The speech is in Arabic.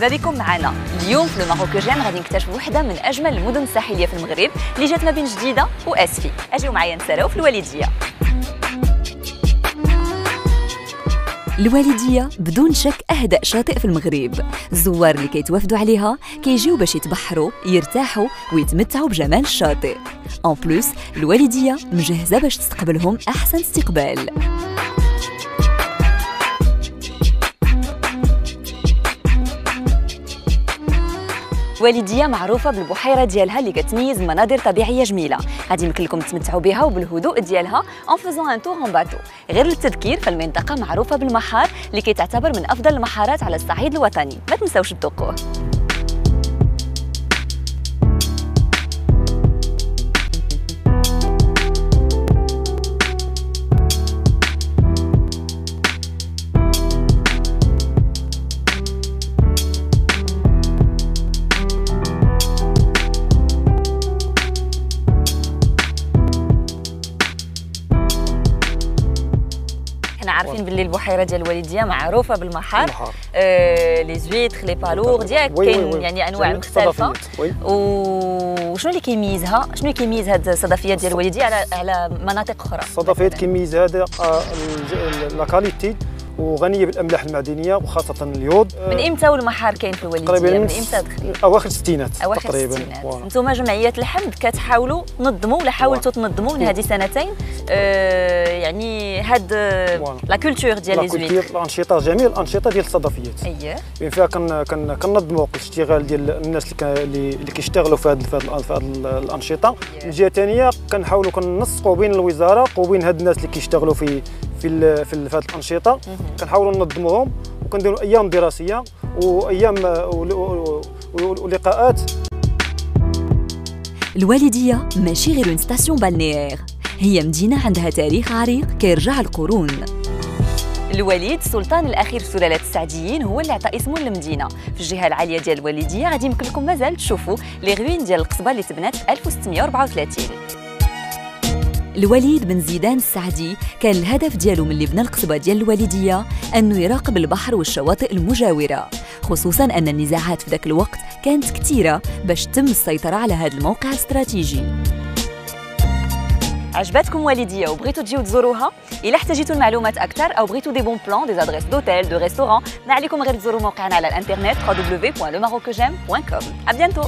مرحبا بكم معنا. اليوم في الماروكو جيم غادي نكتشفوا وحدة من أجمل المدن الساحلية في المغرب اللي جات ما بين جديدة وآسفي. أجيو معايا نسالو في الوالدية. الوالدية بدون شك أهدأ شاطئ في المغرب. الزوار اللي كيتوافدوا عليها كيجيو باش يتبحروا يرتاحوا ويتمتعوا بجمال الشاطئ. en plus الوالدية مجهزة باش تستقبلهم أحسن استقبال. والدية معروفة بالبحيرة ديالها اللي كتميز مناظر طبيعية جميلة. غادي يمكن لكم تمتعوا بها وبالهدوء ديالها. en faisant un tour en bateau غير للتذكير فالمنطقة معروفة بالمحار اللي كيتعتبر من أفضل المحارات على الصعيد الوطني. ما تنساوش تذوقوه عارفين باللي البحيرة ديال الوالديه معروفة بالمحار آه les huîtres les palourdes ديالك كاين يعني أنواع مختلفة. وشنو اللي كيميزها؟ شنو اللي كيميز هاد الصدفيات ديال الوالديه على على مناطق أخرى؟ الصدفيات كيميزها la qualité وغنية بالأملاح المعدنيه وخاصة اليود. من إمتى والمحار كاين في الوالدية؟ تقريبا من إمتى دخل أواخر الستينات أواخر تقريبا أنتم جمعيه الحمد كتحاولوا تنظموا ولا حاولتوا تنظموا من هذه سنتين؟ آه يعني هاد لا كولتور ديال لي زويت. الأنشطة جميع الأنشطة ديال الصدفيات. أييه. بين فيها كن كن كنظموا الاشتغال ديال الناس اللي اللي كيشتغلوا في هذه في هذه الأنشطة. من جهة ثانية كنحاولوا كنسقوا بين الوزارة وبين هاد الناس اللي كيشتغلوا في في في هذه الأنشطة. كنحاولوا ننظموهم وكنديروا أيام دراسية وايام ولقاءات. الوالدية ماشي غير une station balnéaire هي مدينة عندها تاريخ عريق كيرجع القرون. الوليد السلطان الأخير في سلالة السعديين هو اللي عطى اسمه للمدينة. في الجهة العالية ديال الوالدية غادي يمكن لكم مازال تشوفوا les ruines ديال القصبة اللي تبنات في 1634 الوليد بن زيدان السعدي كان الهدف ديالو من اللي بنى القصبة ديال الوالدية أنه يراقب البحر والشواطئ المجاورة خصوصا أن النزاعات في ذاك الوقت كانت كثيرة باش تم السيطرة على هذا الموقع الاستراتيجي. عجبتكم والدية وبغيتوا تجيو تزوروها؟ إلا احتاجيتوا المعلومات أكثر أو بغيتوا des bons plans des adresses d'hôtels de restaurants ما عليكم غير تزوروا موقعنا على الإنترنت www.lemarocogem.com à bientôt